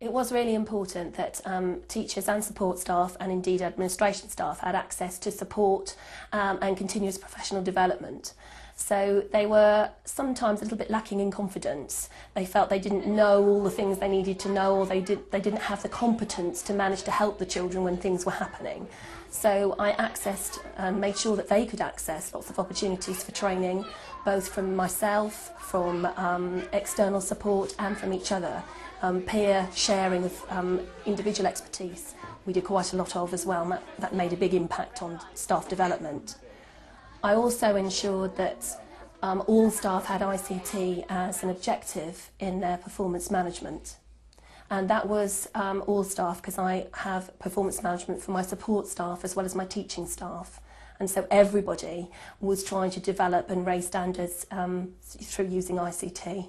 It was really important that um, teachers and support staff and indeed administration staff had access to support um, and continuous professional development. So they were sometimes a little bit lacking in confidence. They felt they didn't know all the things they needed to know, or they, did, they didn't have the competence to manage to help the children when things were happening. So I accessed and um, made sure that they could access lots of opportunities for training, both from myself, from um, external support, and from each other. Um, peer sharing of um, individual expertise we did quite a lot of as well, and that, that made a big impact on staff development. I also ensured that um, all staff had ICT as an objective in their performance management. And that was um, all staff because I have performance management for my support staff as well as my teaching staff. And so everybody was trying to develop and raise standards um, through using ICT.